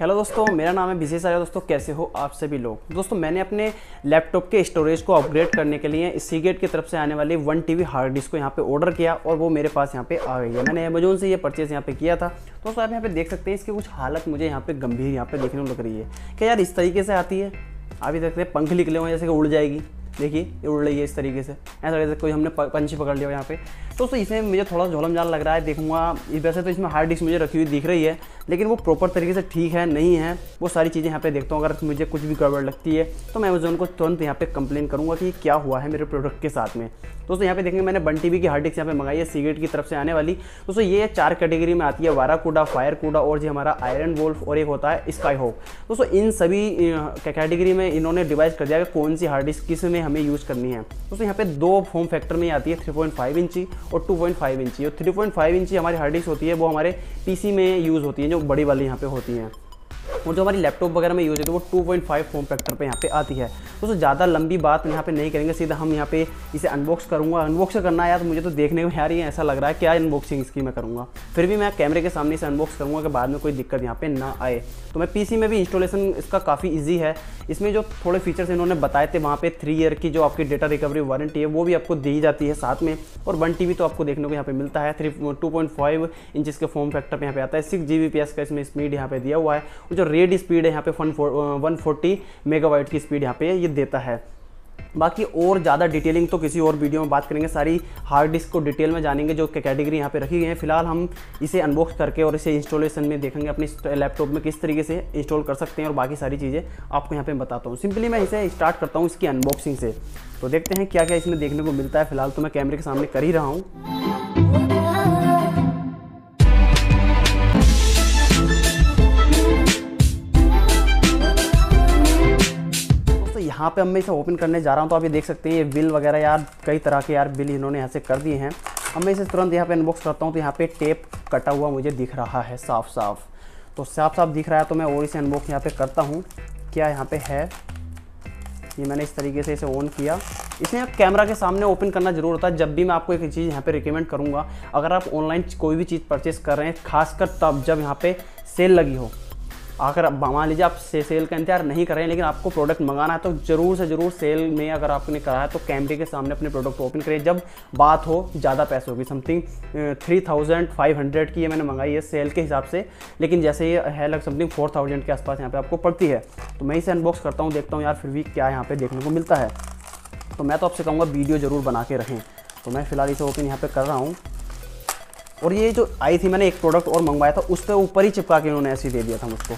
Hello दोस्तों, मेरा नाम है विशेष आर्य। दोस्तों, कैसे हो आप सभी लोग? दोस्तों, मैंने अपने लैपटॉप के स्टोरेज को अपग्रेड करने के लिए सीगेट की तरफ़ से आने वाली वन टीबी हार्ड डिस्क को यहाँ पे ऑर्डर किया और वो मेरे पास यहाँ पे आ गई है। मैंने अमेजोन से ये परचेज यहाँ पे किया था। दोस्तों, आप यहाँ पे देख सकते हैं, इसकी कुछ हालत मुझे यहाँ पे गंभीर यहाँ पे देखने को लग रही है। क्या यार इस तरीके से आती है? आप भी देखते हैं पंख निकले हुए जैसे कि उड़ जाएगी। देखिए, ये उड़ रही है इस तरीके से। ऐसा जैसे कोई हमने पंछी पकड़ लिया यहाँ पे। तो दोस्तों, इसमें मुझे थोड़ा झोलम जाल लग रहा है, देखूँगा। वैसे तो इसमें हार्ड डिस्क मुझे रखी हुई दिख रही है। लेकिन वो प्रॉपर तरीके से ठीक है, नहीं है, वो सारी चीज़ें यहाँ पे देखता हूँ। अगर मुझे कुछ भी गड़बड़ लगती है तो मैं अमेजोन को तुरंत यहाँ पे कंप्लेन करूँगा कि क्या हुआ है मेरे प्रोडक्ट के साथ में। दोस्तों, यहाँ पे देखेंगे, मैंने बन टीवी की हार्ड डिस्क यहाँ पे मंगाई है सीगेट की तरफ़ से आने वाली। दोस्तों, ये चार कैटेगरी में आती है वारा कूडा फायर कूडा और जो हमारा आयरन वोल्फ और एक होता है स्काई होप दोस्तों, इन सभी कैटेगरी में इन्होंने डिवाइस कर दिया कि कौन सी हार्ड डिस्क किसमें हमें यूज़ करनी है। दोस्तों, यहाँ पे दो फॉर्म फैक्टर में आती है थ्री पॉइंट फाइव इंची और टू पॉइंट फाइव इंची और थ्री पॉइंट फाइव इंची हमारी हार्ड डिस्क होती है, वो हमारे पीसी में यूज़ होती है जो बड़ी वाली यहाँ पे होती हैं। और जो हमारी लैपटॉप वगैरह में यूज़ होती है, वो 2.5 फॉर्म फैक्टर पे यहाँ पे आती है। तो ज़्यादा लंबी बात यहाँ पे नहीं करेंगे, सीधा हम यहाँ पे इसे अनबॉक्स करूँगा। अनबॉक्स करना यार तो मुझे तो देखने में यार ये ऐसा लग रहा है, क्या अनबॉक्सिंग इसकी मैं करूँगा? फिर भी मैं कैमरे के सामने इसे अनबॉक्स करूँगा कि बाद में कोई दिक्कत यहाँ पर ना आए। तो मैं पीसी में भी इंस्टॉलेशन इसका काफ़ी ईजी है। इसमें जो थोड़े फीचर्स इन्होंने बताए थे वहाँ पर थ्री ईयर की जो आपकी डेटा रिकवरी वारंटी है, वो भी आपको दी जाती है साथ में। और वन टी तो आपको देखने को यहाँ पर मिलता है। Three two point five inches के फॉर्म फैक्टर पर यहाँ पे आता है। सिक्स जी का इसमें स्पीड यहाँ पे दिया हुआ है। जो रेड स्पीड है यहाँ पे वन फोर्टी मेगावाइट की स्पीड यहाँ पे ये देता है। बाकी और ज़्यादा डिटेलिंग तो किसी और वीडियो में बात करेंगे, सारी हार्ड डिस्क को डिटेल में जानेंगे जो कैटेगरी यहाँ पे रखी गई है। फ़िलहाल हम इसे अनबॉक्स करके और इसे इंस्टॉलेशन में देखेंगे, अपने लैपटॉप में किस तरीके से इंस्टॉल कर सकते हैं और बाकी सारी चीज़ें आपको यहाँ पे बताता हूँ। सिंपली मैं इसे स्टार्ट करता हूँ इसकी अनबॉक्सिंग से। तो देखते हैं क्या क्या इसमें देखने को मिलता है। फ़िलहाल तो मैं कैमरे के सामने कर ही रहा हूँ। यहाँ पे अब मैं इसे ओपन करने जा रहा हूँ तो आप ये देख सकते हैं, ये बिल वगैरह यार, कई तरह के यार बिल इन्होंने यहाँ से कर दिए हैं। अब मैं इसे तुरंत यहाँ पे अनबॉक्स करता हूँ तो यहाँ पे टेप कटा हुआ मुझे दिख रहा है साफ़ साफ़ तो साफ़ साफ़ दिख रहा है तो मैं और इसे अनबॉक्स यहाँ पे करता हूँ। क्या यहाँ पे है? ये मैंने इस तरीके से इसे ऑन किया। इसमें कैमरा के सामने ओपन करना ज़रूर होता है, जब भी मैं आपको एक चीज़ यहाँ पे रिकमेंड करूँगा। अगर आप ऑनलाइन कोई भी चीज़ परचेस कर रहे हैं, खासकर तब जब यहाँ पे सेल लगी हो। अगर मान लीजिए, आप से, सेल का इंतज़ार नहीं कर रहे हैं, लेकिन आपको प्रोडक्ट मंगाना है तो ज़रूर से ज़रूर सेल में अगर आपने करा है तो कैमरे के सामने अपने प्रोडक्ट ओपन करिए। जब बात हो, ज़्यादा पैसों की something three thousand five hundred की ये मैंने मंगाई है सेल के हिसाब से, लेकिन जैसे ये है लग समथिंग फोर थाउज़ेंड के आसपास यहाँ पर आपको पड़ती है। तो मैं इसे अनबॉक्स करता हूँ, देखता हूँ यार फिर भी क्या यहाँ पर देखने को मिलता है। तो मैं तो आपसे कहूँगा, वीडियो ज़रूर बना के रखें। तो मैं फ़िलहाल इसे ओपन यहाँ पर कर रहा हूँ। और ये जो आई थी, मैंने एक प्रोडक्ट और मंगवाया था उस पर ऊपर ही चिपका के उन्होंने ऐसे दे दिया था मुझको।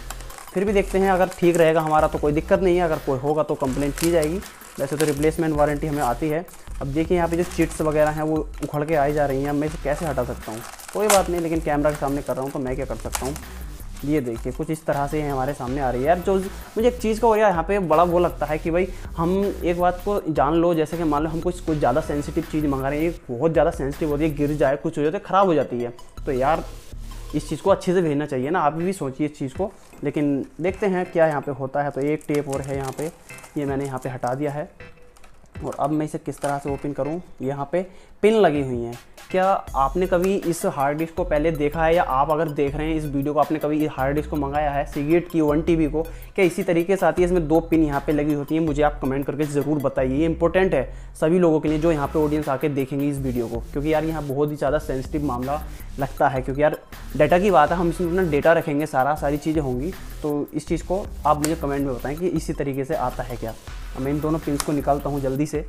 फिर भी देखते हैं, अगर ठीक रहेगा हमारा तो कोई दिक्कत नहीं है, अगर कोई होगा तो कंप्लेंट की जाएगी। वैसे तो रिप्लेसमेंट वारंटी हमें आती है। अब देखिए यहाँ पे जो चिट्स वगैरह हैं, वो उखड़ के आई जा रही हैं। मैं इसे कैसे हटा सकता हूँ? कोई बात नहीं, लेकिन कैमरा के सामने कर रहा हूँ तो मैं क्या कर सकता हूँ? ये देखिए, कुछ इस तरह से हमारे सामने आ रही है। यार, जो मुझे एक चीज़ का और यार यहाँ पे बड़ा वो लगता है कि भाई, हम एक बात को जान लो, जैसे कि मान लो हम कुछ कुछ ज़्यादा सेंसिटिव चीज़ मंगा रहे हैं, ये बहुत ज़्यादा सेंसिटिव होती है, गिर जाए, कुछ हो जाए तो ख़राब हो जाती है। तो यार, इस चीज़ को अच्छे से भेजना चाहिए ना, आप भी सोचिए इस चीज़ को। लेकिन देखते हैं क्या यहाँ पे होता है। तो एक टेप और है यहाँ पे, ये मैंने यहाँ पे हटा दिया है। और अब मैं इसे किस तरह से ओपन करूँ? यहाँ पे पिन लगी हुई हैं। क्या आपने कभी इस हार्ड डिस्क को पहले देखा है या आप अगर देख रहे हैं इस वीडियो को, आपने कभी इस हार्ड डिस्क को मंगाया है सिगेट की वन टीवी को? क्या इसी तरीके से आती है इसमें दो पिन यहाँ पे लगी होती हैं? मुझे आप कमेंट करके ज़रूर बताइए। ये इंपॉर्टेंट है सभी लोगों के लिए जो यहाँ पे ऑडियंस आके देखेंगे इस वीडियो को। क्योंकि यार यहाँ बहुत ही ज़्यादा सेंसिटिव मामला लगता है, क्योंकि यार डाटा की बात है, हम इसमें अपना डेटा रखेंगे सारा सारी चीज़ें होंगी। तो इस चीज़ को आप मुझे कमेंट में बताएँ कि इसी तरीके से आता है क्या? मैं इन दोनों पिंस को निकालता हूँ जल्दी से।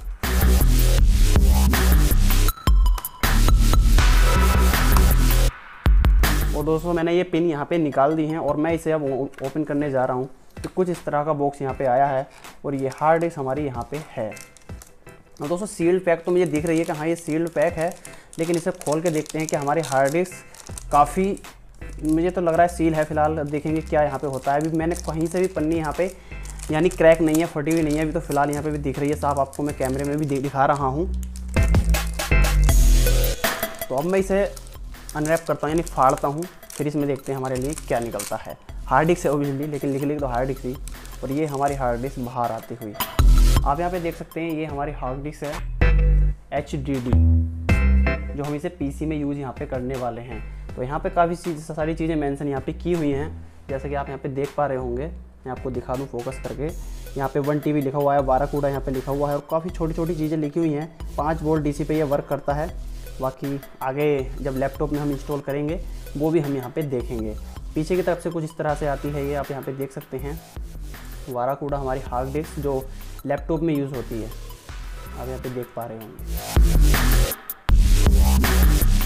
और दोस्तों, मैंने ये पिन यहाँ पे निकाल दी हैं और मैं इसे अब ओपन करने जा रहा हूँ। तो कुछ इस तरह का बॉक्स यहाँ पे आया है और ये हार्ड डिस्क हमारी यहाँ पे है। और दोस्तों सील्ड पैक तो मुझे दिख रही है कि हाँ ये सील्ड पैक है, लेकिन इसे खोल के देखते हैं कि हमारी हार्ड डिस्क काफ़ी, मुझे तो लग रहा है सील है फ़िलहाल, देखेंगे क्या यहाँ पे होता है। अभी मैंने कहीं से भी पन्नी यहाँ पे यानी क्रैक नहीं है, फटी हुई नहीं है, अभी तो फ़िलहाल यहाँ पे भी दिख रही है साफ़। आपको मैं कैमरे में भी दिखा रहा हूँ। तो अब मैं इसे अनरैप करता हूँ, यानी फाड़ता हूँ। फिर इसमें देखते हैं हमारे लिए क्या निकलता है। हार्ड डिस्क है ओबियसली लेकिन लिख लिख तो हार्ड डिस्क थी और ये हमारी हार्ड डिस्क बाहर आती हुई। आप यहाँ पे देख सकते हैं, ये हमारी हार्ड डिस्क है एचडीडी जो हम इसे पीसी में यूज़ यहाँ पे करने वाले हैं। तो यहाँ पर काफ़ी चीज़, सारी चीज़ें मैंसन यहाँ पे की हुई हैं। जैसे कि आप यहाँ पे देख पा रहे होंगे। मैं आपको दिखा दूँ फोकस करके। यहाँ पे वन टीवी लिखा हुआ है बारह कूड़ा यहाँ पे लिखा हुआ है और काफ़ी छोटी छोटी चीज़ें लिखी हुई हैं। पाँच वोल्ट डीसी पे ये वर्क करता है। बाकी आगे जब लैपटॉप में हम इंस्टॉल करेंगे, वो भी हम यहाँ पे देखेंगे। पीछे की तरफ़ से कुछ इस तरह से आती है ये, आप यहाँ पे देख सकते हैं। वारा कूड़ा हमारी हार्ड डिस्क जो लैपटॉप में यूज़ होती है। आप यहाँ पे देख पा रहे होंगे।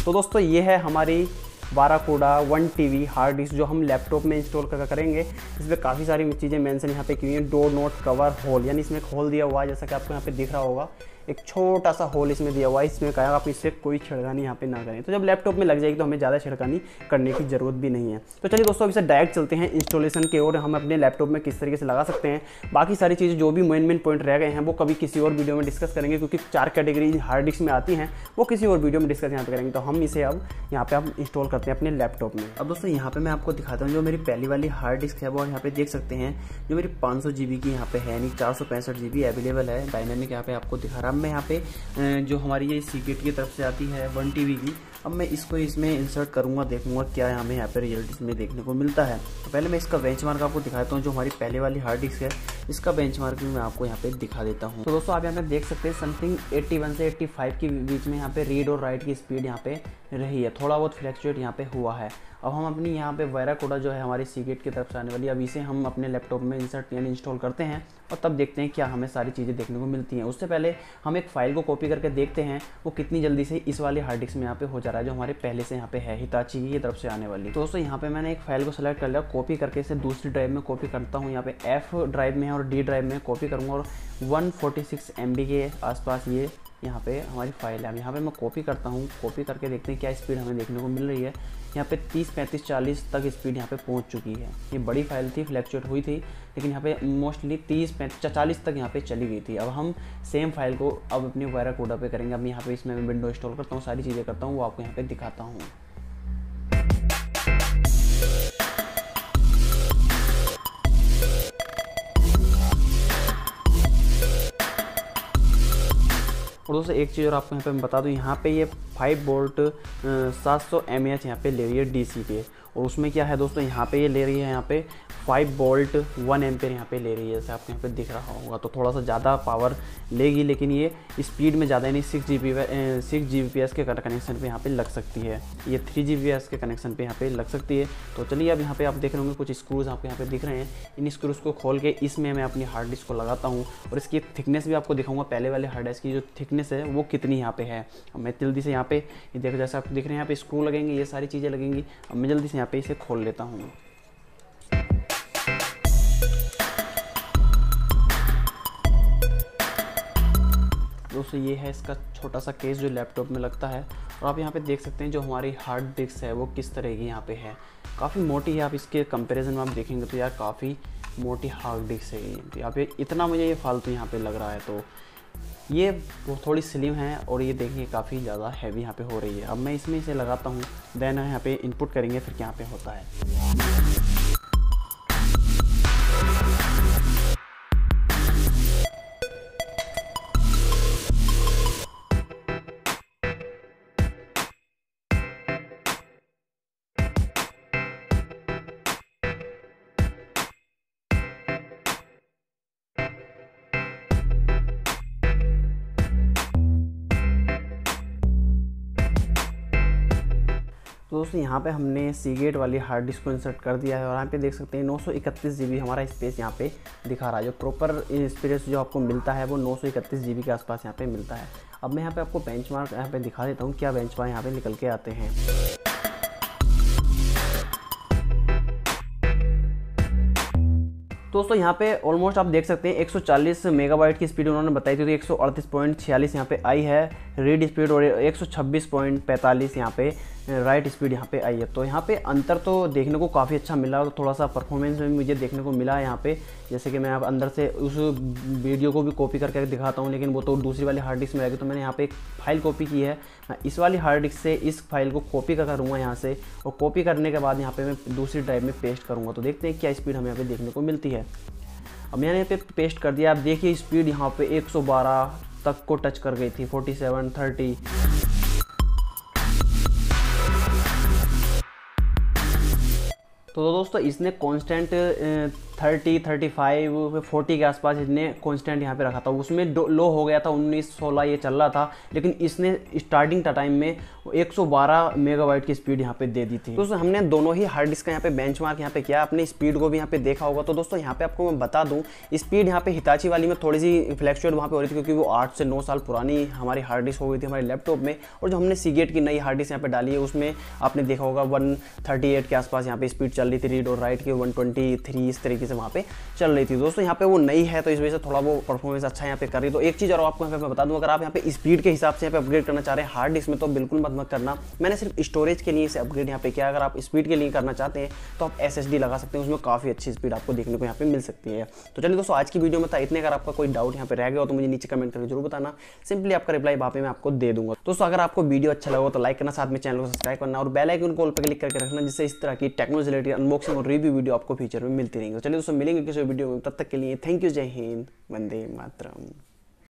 तो दोस्तों, ये है हमारी बारह कोडा वन टीवी, हार्ड डिस्क जो हम लैपटॉप में इंस्टॉल कर करेंगे, इसमें काफ़ी सारी चीज़ें मैंसन यहाँ पे की हुई हैं। डोर नोट, कवर, होल, यानी इसमें एक होल दिया हुआ है, जैसा कि आपको यहाँ पे दिख रहा होगा। एक छोटा सा होल इसमें दिया हुआ है। इसमें कहा आप इससे कोई छिड़कानी यहाँ पे ना करें। तो जब लैपटॉप में लग जाएगी तो हमें ज़्यादा छिड़कानी करने की ज़रूरत भी नहीं है। तो चलिए दोस्तों, अभी से डायरेक्ट चलते हैं इंस्टॉलेशन के और हम अपने लैपटॉप में किस तरीके से लगा सकते हैं। बाकी सारी चीज़ें, जो भी मेन मेन पॉइंट रह गए हैं, वो कभी किसी और वीडियो में डिस्कस करेंगे, क्योंकि चार कैटेगरी हार्ड डिस्क में आती हैं, वो किसी और वीडियो में डिस्कस यहाँ पे करेंगे। तो हम इसे अब यहाँ पे हम इंस्टॉल करते हैं अपने लैपटॉप में। अब दोस्तों, यहाँ पे मैं आपको दिखाता हूँ, जो मेरी पहली वाली हार्ड डिस्क है, वो यहाँ पे देख सकते हैं। जो मेरी पाँच सौ की यहाँ पे है नहीं चार सौ अवेलेबल है। डायनामिक यहाँ पे आपको दिखा रहा मैं यहाँ पे जो हमारी ये सीक्रेट की तरफ़ से आती है वन टीवी की, अब मैं इसको इसमें इंसर्ट करूँगा, देखूँगा क्या हमें यहाँ पे रिज़ल्ट इसमें देखने को मिलता है। तो पहले मैं इसका बेंच मार्क आपको दिखाता हूँ, जो हमारी पहले वाली हार्ड डिस्क है, इसका बेंच मार्क भी मैं आपको यहाँ पे दिखा देता हूँ। तो दोस्तों, आप यहाँ पे देख सकते हैं समथिंग 81 से 85 के बीच में यहाँ पे रीड और राइट की स्पीड यहाँ पे रही है। थोड़ा बहुत फ्लैक्चुएट यहाँ पे हुआ है। अब हम अपनी यहाँ पे वायरा कोडा जो है हमारी सीगेट की तरफ़ से आने वाली अब इसे हम अपने लैपटॉप में इंसर्ट यानी इंस्टॉल करते हैं और तब देखते हैं क्या हमें सारी चीज़ें देखने को मिलती हैं। उससे पहले हम एक फ़ाइल को कॉपी करके देखते हैं। वो कितनी जल्दी से इस वाले हार्ड डिस्क में यहाँ पे हो जा रहा है, जो हमारे पहले से यहाँ पे है, हिताची की तरफ़ से आने वाली। तो दोस्तों, यहाँ पे मैंने एक फ़ाइल को सेलेक्ट कर लिया। कॉपी करके इसे दूसरी ड्राइव में कॉपी करता हूँ। यहाँ पे एफ़ ड्राइव में और डी ड्राइव में कॉपी करूँगा और वन फोर्टी के आसपास ये यहाँ पे हमारी फ़ाइल है। यहाँ पे मैं कॉपी करता हूँ। कॉपी करके देखते हैं क्या स्पीड हमें देखने को मिल रही है। यहाँ पे 30 पैंतीस 40 तक स्पीड यहाँ पे पहुँच चुकी है। ये बड़ी फ़ाइल थी फ्लैक्चुएट हुई थी, लेकिन यहाँ पे मोस्टली 30 पैंतीस, चालीस तक यहाँ पे चली गई थी। अब हम सेम फ़ाइल को अब अपने वायरा कोडा पे करेंगे। अब यहाँ पे इसमें मैं विंडो इंस्टॉल करता हूँ, सारी चीज़ें करता हूँ, वो आपको यहाँ पे दिखाता हूँ। और दोस्तों, एक चीज़ और आपको यहाँ पे मैं बता दूँ, यहाँ पे ये फाइव बोल्ट सात सौ एम एच यहाँ पे ले रही है डी सी पे और उसमें क्या है दोस्तों, यहाँ पे ये ले रही है, यहाँ पे फाइव बोल्ट वन एम्पेयर यहाँ पे ले रही है, जैसे आपको यहाँ पे दिख रहा होगा। तो थोड़ा सा ज़्यादा पावर लेगी, लेकिन ये स्पीड में ज़्यादा नहीं six G B six G B के कनेक्शन पे यहाँ पे लग सकती है। ये थ्री जी बी के कनेक्शन पे यहाँ पे लग सकती है। तो चलिए, अब यहाँ पे आप देख रहे होंगे, कुछ स्क्रूज आपको यहाँ पे दिख रहे हैं। इन स्क्रूज को खोल के इसमें मैं अपनी हार्ड डिस्क को लगाता हूँ। और इसकी थिकनेस भी आपको दिखाऊँगा, पहले वाले हार्ड डिस्क की जो थिकनेस है, वो कितनी यहाँ पे है। अब मैं जल्दी से यहाँ पे देखो, जैसे आप दिख रहे हैं, यहाँ पे स्क्रू लगेंगे, ये सारी चीज़ें लगेंगी। अब मैं जल्दी से यहाँ पे इसे खोल लेता हूँ। दोस्तों, ये है इसका छोटा सा केस जो लैपटॉप में लगता है। और आप यहाँ पे देख सकते हैं जो हमारी हार्ड डिस्क है, वो किस तरह की यहाँ पे है। काफ़ी मोटी है, आप इसके कंपैरिजन में आप देखेंगे तो यार काफ़ी मोटी हार्ड डिस्क है ये। तो यहाँ पे इतना मुझे ये फालतू यहाँ पे लग रहा है तो ये वो थोड़ी स्लिम है और ये देखिए काफ़ी ज़्यादा हैवी यहाँ पे हो रही है। अब मैं इसमें इसे लगाता हूँ देन यहाँ पे इनपुट करेंगे, फिर यहाँ पे होता है। तो दोस्तों यहाँ पे हमने सी गेट वाली हार्ड डिस्क को इंसर्ट कर दिया है और यहाँ पे देख सकते हैं नौ सौ इकतीस जी बी हमारा स्पेस यहाँ पे दिखा रहा है। जो प्रॉपर स्पेस जो आपको मिलता है वो नौ सौ इकतीस जी बी के आसपास यहाँ पे मिलता है। अब मैं यहाँ पे आपको बेंच मार्क यहाँ पे दिखा देता हूँ क्या बेंच मार्क यहाँ पे निकल के आते हैं। दोस्तों, यहाँ पे ऑलमोस्ट आप देख सकते हैं 140 मेगाबाइट की स्पीड उन्होंने बताई थी तो एक सौ अड़तीस यहाँ पे आई है। रीड स्पीड और एक सौ छब्बीस पॉइंट पैंतालीस यहाँ पे राइट स्पीड यहाँ पे आई है। तो यहाँ पे अंतर तो देखने को काफ़ी अच्छा मिला और थोड़ा सा परफॉर्मेंस में मुझे देखने को मिला है यहाँ पे। जैसे कि मैं आप अंदर से उस वीडियो को भी कॉपी करके दिखाता हूँ, लेकिन वो तो दूसरी वाली हार्ड डिस्क में रहेगी तो मैंने यहाँ पे एक फ़ाइल कॉपी की है। इस वाली हार्ड डिस्क से इस फ़ाइल को कॉपी कर करूँगा यहाँ से और कॉपी करने के बाद यहाँ पर मैं दूसरी ड्राइव में पेस्ट करूँगा। तो देखते हैं क्या स्पीड हमें यहाँ पर देखने को मिलती है। अब मैंने यहाँ पे पेस्ट कर दिया। आप देखिए स्पीड यहाँ पे 112 तक को टच कर गई थी 47, 30 तो दोस्तों इसने constant thirty thirty five forty के आसपास इसने कॉन्स्टेंट यहाँ पे रखा था। उसमें लो हो गया था, उन्नीस, सोलह, ये चल रहा था, लेकिन इसने स्टार्टिंग टाइम में 112 मेगाबाइट की स्पीड यहाँ पे दे दी थी। दोस्तों, हमने दोनों ही हार्ड डिस्क का यहाँ पे बेंच मार्क यहाँ पे किया। अपने स्पीड को भी यहाँ पे देखा होगा। तो दोस्तों, यहाँ पे आपको मैं बता दूँ स्पीड यहाँ पे हिताची वाली में थोड़ी सी फ्लैक्चुएट वहाँ पे हो रही थी, क्योंकि वो आठ से नौ साल पुरानी हमारी हार्ड डिस्क हो गई थी हमारे लैपटॉप में। और जो हमने सीगेट की नई हार्ड डिस्क यहाँ पे डाली है, उसमें आपने देखा होगा वन के आसपास यहाँ पे स्पीड चल रही थी रीड और राइट की वन इस तरीके से वहाँ पे चल रही थी। दोस्तों, यहाँ पे वो नई है तो इस वजह से थोड़ा वो परफॉर्मेंस अच्छा यहाँ पे कर रही तो एक चीज़ और आपको यहाँ पे बता दूँ, अगर आप यहाँ पे स्पीड के हिसाब से यहाँ पे अपग्रेड करना चाह रहे हैं हार्ड डिस्क में तो बिल्कुल मत मत करना। मैंने सिर्फ़ स्टोरेज के लिए इसे अपग्रेड यहाँ पे किया अगर आप स्पीड के लिए करना चाहते हैं तो आप एस लगा सकते हैं, उसमें काफ़ी अच्छी स्पीड आपको देखने को यहाँ पे मिल सकती है। तो चलिए दोस्तों, आज की वीडियो में था, इतने अगर आपका कोई डाउट यहाँ पे रह गया तो मुझे नीचे कमेंट करके ज़रूर बताना। सिंपली आपका रिप्लाई वहाँ पे मैं आपको दे दूँगा। दोस्तों, अगर आपको वीडियो अच्छा लगा तो लाइक करना, साथ में चैनल को सब्सक्राइब करना और बेल आइकन कॉल पर क्लिक करके रखना, जिससे इस तरह की टेक्नोलॉजी रिलेटेड अनबॉक्सिंग और रिव्यू वीडियो आपको फ्यूचर में मिलती रहेंगे। तो चलिए दोस्तों मिलेंगे किसी वीडियो में। तब तक के लिए थैंक यू जय हिंद वंदे मातरम.